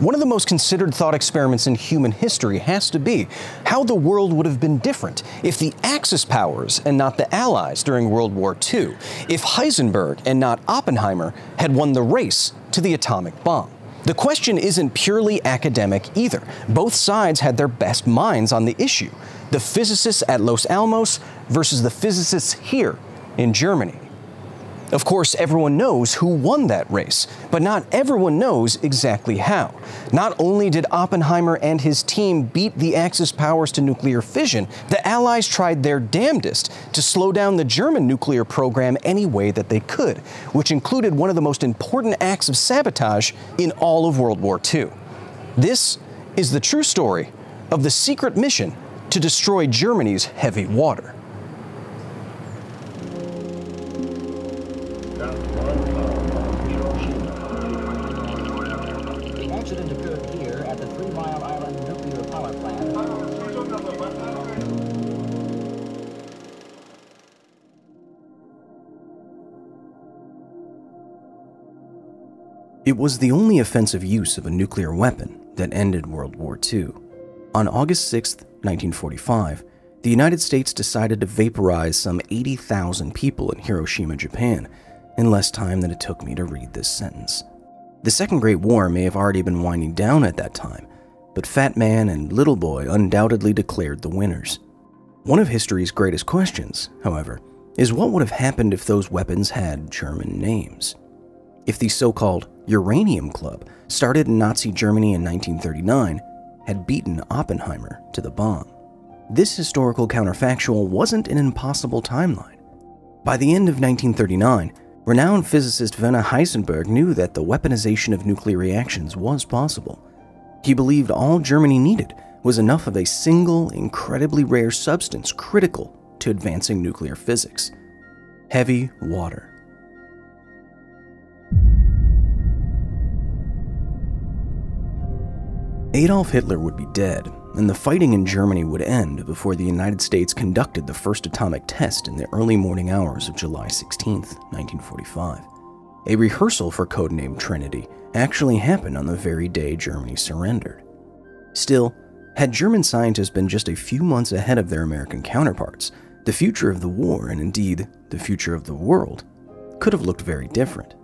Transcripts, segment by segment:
One of the most considered thought experiments in human history has to be how the world would have been different if the Axis powers and not the Allies during World War II, if Heisenberg and not Oppenheimer had won the race to the atomic bomb. The question isn't purely academic either. Both sides had their best minds on the issue the physicists at Los Alamos versus the physicists here in Germany. Of course, everyone knows who won that race, but not everyone knows exactly how. Not only did Oppenheimer and his team beat the Axis powers to nuclear fission, the Allies tried their damnedest to slow down the German nuclear program any way that they could, which included one of the most important acts of sabotage in all of World War II. This is the true story of the secret mission to destroy Germany's heavy water. It was the only offensive use of a nuclear weapon that ended World War II. On August 6, 1945, the United States decided to vaporize some 80,000 people in Hiroshima, Japan, in less time than it took me to read this sentence. The Second Great War may have already been winding down at that time, but Fat Man and Little Boy undoubtedly declared the winners. One of history's greatest questions, however, is what would have happened if those weapons had German names? If the so called Uranium Club, started in Nazi Germany in 1939, had beaten Oppenheimer to the bomb. This historical counterfactual wasn't an impossible timeline. By the end of 1939, renowned physicist Werner Heisenberg knew that the weaponization of nuclear reactions was possible. He believed all Germany needed was enough of a single, incredibly rare substance critical to advancing nuclear physics heavy water. Adolf Hitler would be dead, and the fighting in Germany would end before the United States conducted the first atomic test in the early morning hours of July 16, 1945. A rehearsal for codename Trinity actually happened on the very day Germany surrendered. Still, had German scientists been just a few months ahead of their American counterparts, the future of the war, and indeed the future of the world, could have looked very different.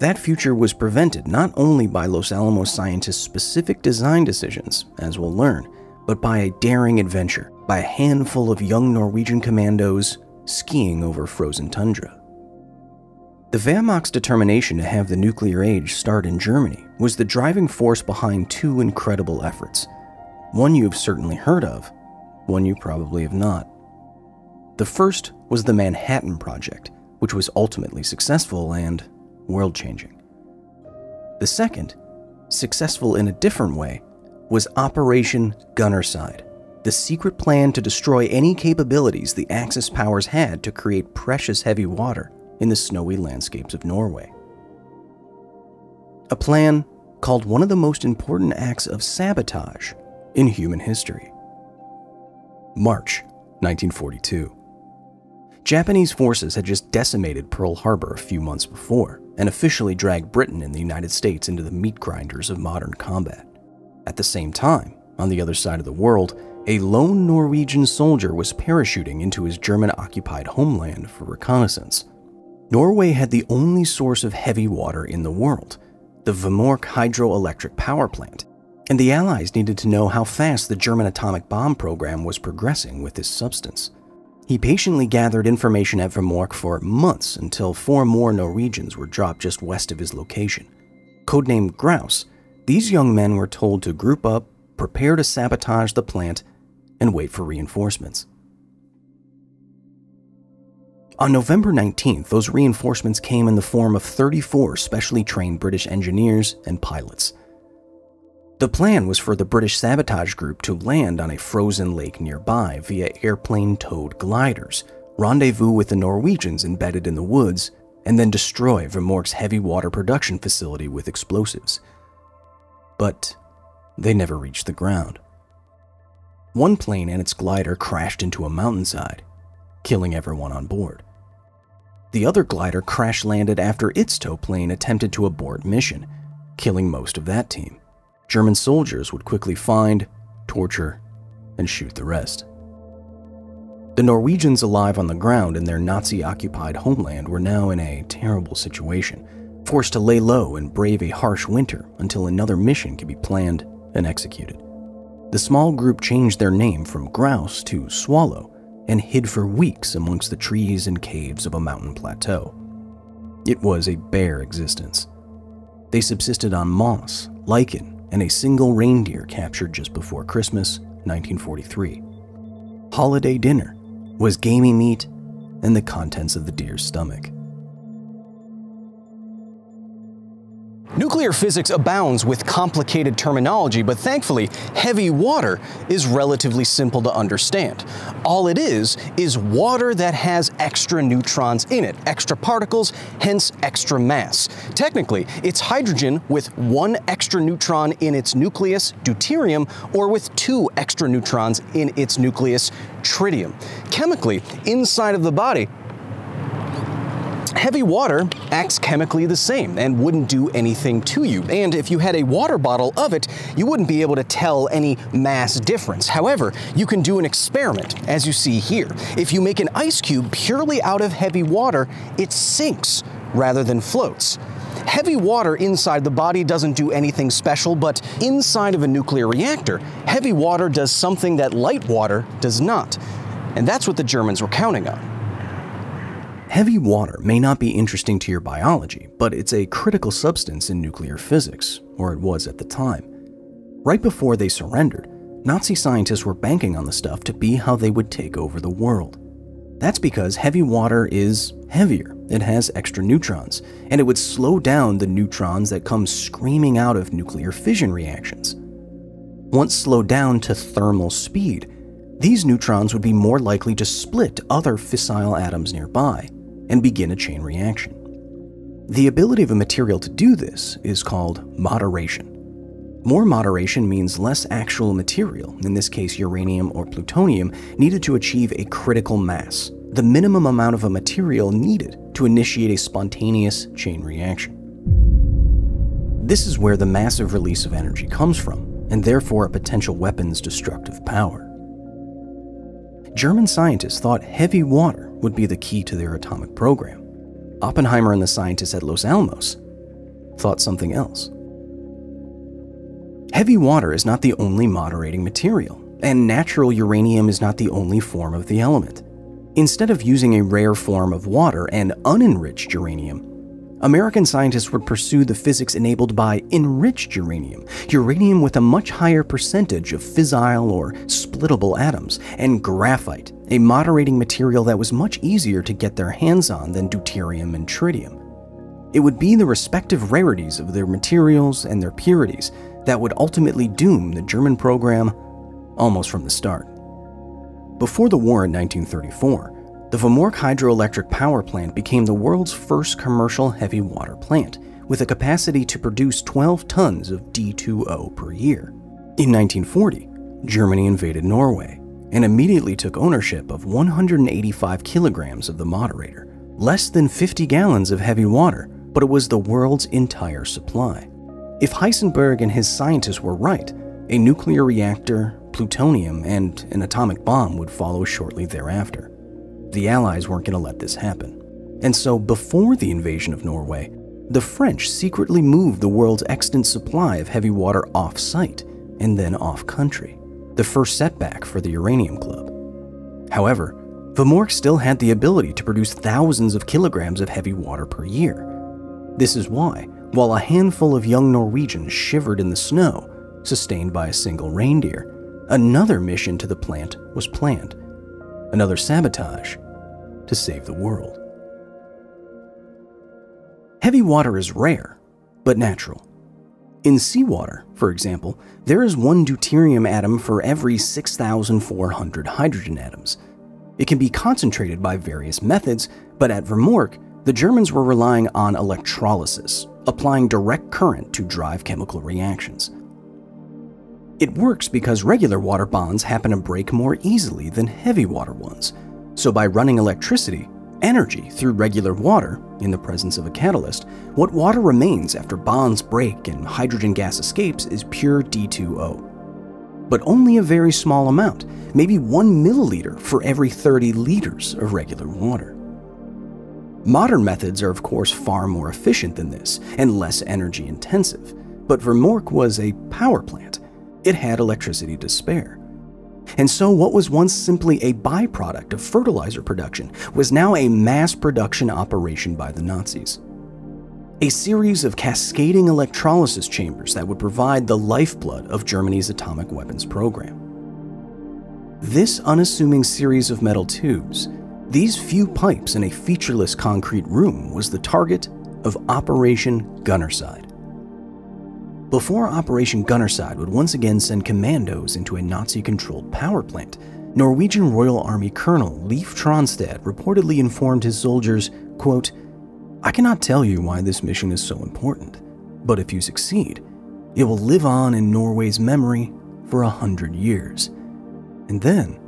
That future was prevented not only by Los Alamos scientists' specific design decisions, as we'll learn, but by a daring adventure by a handful of young Norwegian commandos skiing over frozen tundra. The Wehrmacht's determination to have the nuclear age start in Germany was the driving force behind two incredible efforts. One you've certainly heard of, one you probably have not. The first was the Manhattan Project, which was ultimately successful and world changing. The second, successful in a different way, was Operation Gunnerside, the secret plan to destroy any capabilities the Axis powers had to create precious heavy water in the snowy landscapes of Norway. A plan called one of the most important acts of sabotage in human history. March 1942. Japanese forces had just decimated Pearl Harbor a few months before and officially dragged Britain and the United States into the meat grinders of modern combat. At the same time, on the other side of the world, a lone Norwegian soldier was parachuting into his German occupied homeland for reconnaissance. Norway had the only source of heavy water in the world, the Vemork hydroelectric power plant, and the Allies needed to know how fast the German atomic bomb program was progressing with this substance. He patiently gathered information at Vemork for months until four more Norwegians were dropped just west of his location. Codenamed Grouse, these young men were told to group up, prepare to sabotage the plant, and wait for reinforcements. On November 19th, those reinforcements came in the form of 34 specially trained British engineers and pilots. The plan was for the British sabotage group to land on a frozen lake nearby via airplane towed gliders, rendezvous with the Norwegians embedded in the woods, and then destroy Vemork's heavy water production facility with explosives. But they never reached the ground. One plane and its glider crashed into a mountainside, killing everyone on board. The other glider crash landed after its tow plane attempted to abort mission, killing most of that team. German soldiers would quickly find, torture, and shoot the rest. The Norwegians alive on the ground in their Nazi occupied homeland were now in a terrible situation, forced to lay low and brave a harsh winter until another mission could be planned and executed. The small group changed their name from Grouse to Swallow and hid for weeks amongst the trees and caves of a mountain plateau. It was a bare existence. They subsisted on moss, lichen, and a single reindeer captured just before Christmas, 1943. Holiday dinner was gamey meat and the contents of the deer's stomach. Nuclear physics abounds with complicated terminology, but thankfully, heavy water is relatively simple to understand. All it is, is water that has extra neutrons in it, extra particles, hence extra mass. Technically, it's hydrogen with one extra neutron in its nucleus, deuterium, or with two extra neutrons in its nucleus, tritium. Chemically, inside of the body, Heavy water acts chemically the same and wouldn't do anything to you. And if you had a water bottle of it, you wouldn't be able to tell any mass difference. However, you can do an experiment, as you see here. If you make an ice cube purely out of heavy water, it sinks rather than floats. Heavy water inside the body doesn't do anything special, but inside of a nuclear reactor, heavy water does something that light water does not. And that's what the Germans were counting on. Heavy water may not be interesting to your biology, but it's a critical substance in nuclear physics, or it was at the time. Right before they surrendered, Nazi scientists were banking on the stuff to be how they would take over the world. That's because heavy water is heavier, it has extra neutrons, and it would slow down the neutrons that come screaming out of nuclear fission reactions. Once slowed down to thermal speed, these neutrons would be more likely to split other fissile atoms nearby, and begin a chain reaction. The ability of a material to do this is called moderation. More moderation means less actual material, in this case uranium or plutonium, needed to achieve a critical mass, the minimum amount of a material needed to initiate a spontaneous chain reaction. This is where the massive release of energy comes from, and therefore a potential weapon's destructive power. German scientists thought heavy water would be the key to their atomic program. Oppenheimer and the scientists at Los Alamos thought something else. Heavy water is not the only moderating material, and natural uranium is not the only form of the element. Instead of using a rare form of water and unenriched uranium, American scientists would pursue the physics enabled by enriched uranium, uranium with a much higher percentage of fissile or splittable atoms, and graphite, a moderating material that was much easier to get their hands on than deuterium and tritium. It would be the respective rarities of their materials and their purities that would ultimately doom the German program almost from the start. Before the war in 1934, the Vemork hydroelectric power plant became the world's first commercial heavy water plant, with a capacity to produce 12 tons of D2O per year. In 1940, Germany invaded Norway and immediately took ownership of 185 kilograms of the moderator, less than 50 gallons of heavy water, but it was the world's entire supply. If Heisenberg and his scientists were right, a nuclear reactor, plutonium, and an atomic bomb would follow shortly thereafter. The Allies weren't going to let this happen. And so, before the invasion of Norway, the French secretly moved the world's extant supply of heavy water off site and then off country, the first setback for the Uranium Club. However, Vemork still had the ability to produce thousands of kilograms of heavy water per year. This is why, while a handful of young Norwegians shivered in the snow, sustained by a single reindeer, another mission to the plant was planned another sabotage to save the world. Heavy water is rare, but natural. In seawater, for example, there is one deuterium atom for every 6,400 hydrogen atoms. It can be concentrated by various methods, but at Vemork, the Germans were relying on electrolysis, applying direct current to drive chemical reactions. It works because regular water bonds happen to break more easily than heavy water ones. So by running electricity, energy through regular water, in the presence of a catalyst, what water remains after bonds break and hydrogen gas escapes is pure D2O. But only a very small amount, maybe one milliliter for every 30 liters of regular water. Modern methods are, of course, far more efficient than this and less energy intensive, but Vemork was a power plant. It had electricity to spare. And so, what was once simply a byproduct of fertilizer production was now a mass production operation by the Nazis. A series of cascading electrolysis chambers that would provide the lifeblood of Germany's atomic weapons program. This unassuming series of metal tubes, these few pipes in a featureless concrete room, was the target of Operation Gunnerside. Before Operation Gunnerside would once again send commandos into a Nazi controlled power plant, Norwegian Royal Army Colonel Leif Tronstad reportedly informed his soldiers, quote, I cannot tell you why this mission is so important, but if you succeed, it will live on in Norway's memory for a hundred years. And then,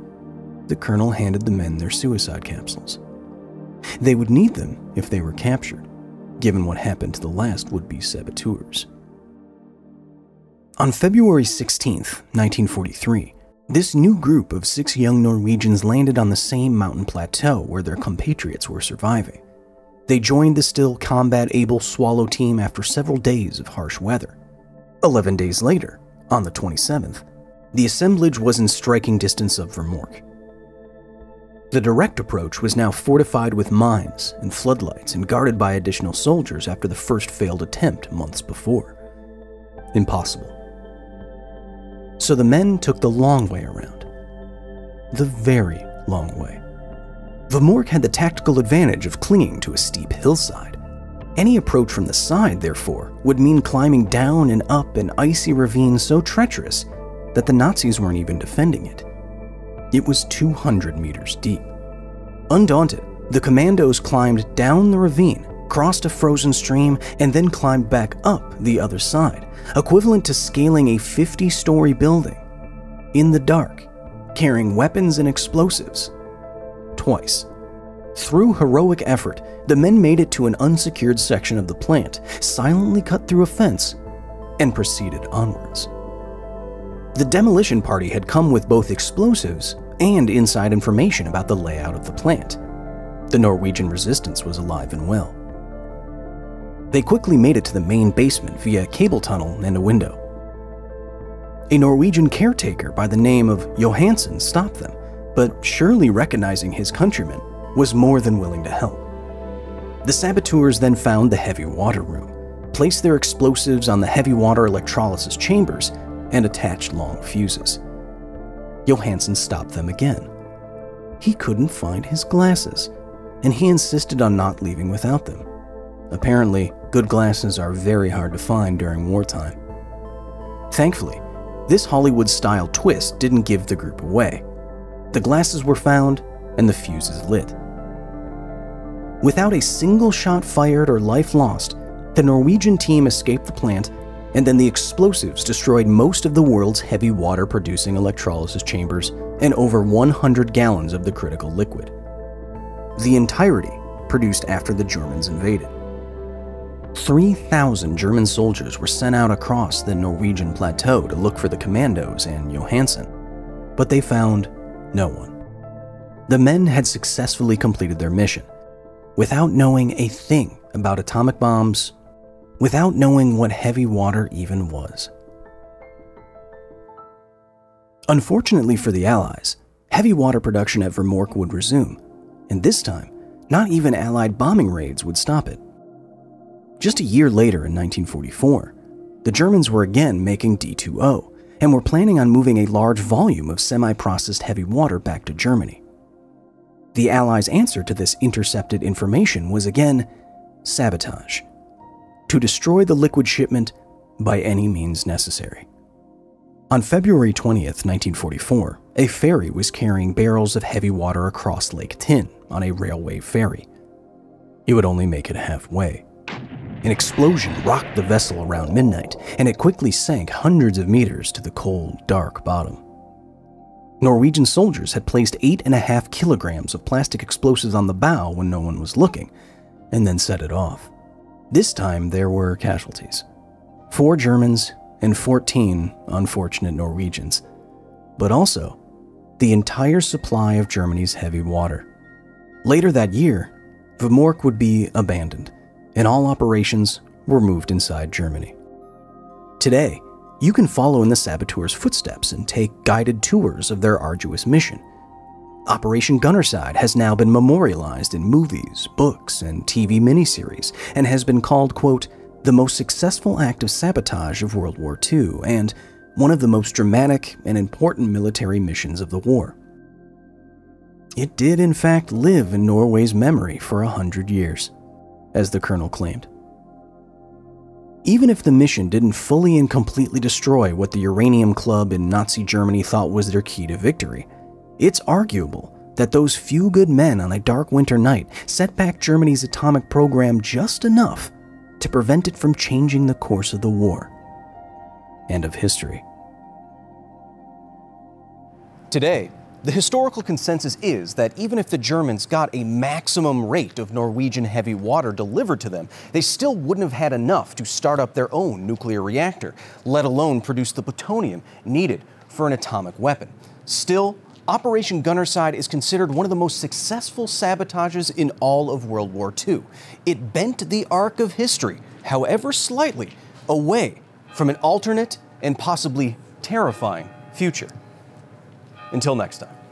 the colonel handed the men their suicide capsules. They would need them if they were captured, given what happened to the last would be saboteurs. On February 16, 1943, this new group of six young Norwegians landed on the same mountain plateau where their compatriots were surviving. They joined the still combat able Swallow team after several days of harsh weather. Eleven days later, on the 27th, the assemblage was in striking distance of Vemork. The direct approach was now fortified with mines and floodlights and guarded by additional soldiers after the first failed attempt months before. Impossible. So the men took the long way around. The very long way. Vemork had the tactical advantage of clinging to a steep hillside. Any approach from the side, therefore, would mean climbing down and up an icy ravine so treacherous that the Nazis weren't even defending it. It was 200 meters deep. Undaunted, the commandos climbed down the ravine, crossed a frozen stream, and then climbed back up the other side, equivalent to scaling a 50 story building in the dark, carrying weapons and explosives. Twice. Through heroic effort, the men made it to an unsecured section of the plant, silently cut through a fence, and proceeded onwards. The demolition party had come with both explosives and inside information about the layout of the plant. The Norwegian resistance was alive and well. They quickly made it to the main basement via a cable tunnel and a window. A Norwegian caretaker by the name of Johansen stopped them, but surely recognizing his countrymen, was more than willing to help. The saboteurs then found the heavy water room, placed their explosives on the heavy water electrolysis chambers, and attached long fuses. Johansen stopped them again. He couldn't find his glasses, and he insisted on not leaving without them. Apparently, good glasses are very hard to find during wartime. Thankfully, this Hollywood style twist didn't give the group away. The glasses were found and the fuses lit. Without a single shot fired or life lost, the Norwegian team escaped the plant, and then the explosives destroyed most of the world's heavy water producing electrolysis chambers and over 100 gallons of the critical liquid. The entirety produced after the Germans invaded. 3,000 German soldiers were sent out across the Norwegian plateau to look for the commandos and Johansen, but they found no one. The men had successfully completed their mission without knowing a thing about atomic bombs, without knowing what heavy water even was. Unfortunately for the Allies, heavy water production at Vemork would resume, and this time, not even Allied bombing raids would stop it. Just a year later, in 1944, the Germans were again making D2O and were planning on moving a large volume of semi processed heavy water back to Germany. The Allies' answer to this intercepted information was again sabotage to destroy the liquid shipment by any means necessary. On February 20th, 1944, a ferry was carrying barrels of heavy water across Lake Tinn on a railway ferry. It would only make it halfway. An explosion rocked the vessel around midnight, and it quickly sank hundreds of meters to the cold, dark bottom. Norwegian soldiers had placed eight and a half kilograms of plastic explosives on the bow when no one was looking, and then set it off. This time there were casualties four Germans and 14 unfortunate Norwegians, but also the entire supply of Germany's heavy water. Later that year, Vemork would be abandoned, and all operations were moved inside Germany. Today, you can follow in the saboteurs' footsteps and take guided tours of their arduous mission. Operation Gunnerside has now been memorialized in movies, books, and TV miniseries, and has been called, quote, the most successful act of sabotage of World War II and one of the most dramatic and important military missions of the war. It did, in fact, live in Norway's memory for a hundred years, as the colonel claimed. Even if the mission didn't fully and completely destroy what the Uranium Club in Nazi Germany thought was their key to victory, it's arguable that those few good men on a dark winter night set back Germany's atomic program just enough to prevent it from changing the course of the war and of history. Today, the historical consensus is that even if the Germans got a maximum rate of Norwegian heavy water delivered to them, they still wouldn't have had enough to start up their own nuclear reactor, let alone produce the plutonium needed for an atomic weapon. Still, Operation Gunnerside is considered one of the most successful sabotages in all of World War II. It bent the arc of history, however slightly, away from an alternate and possibly terrifying future. Until next time.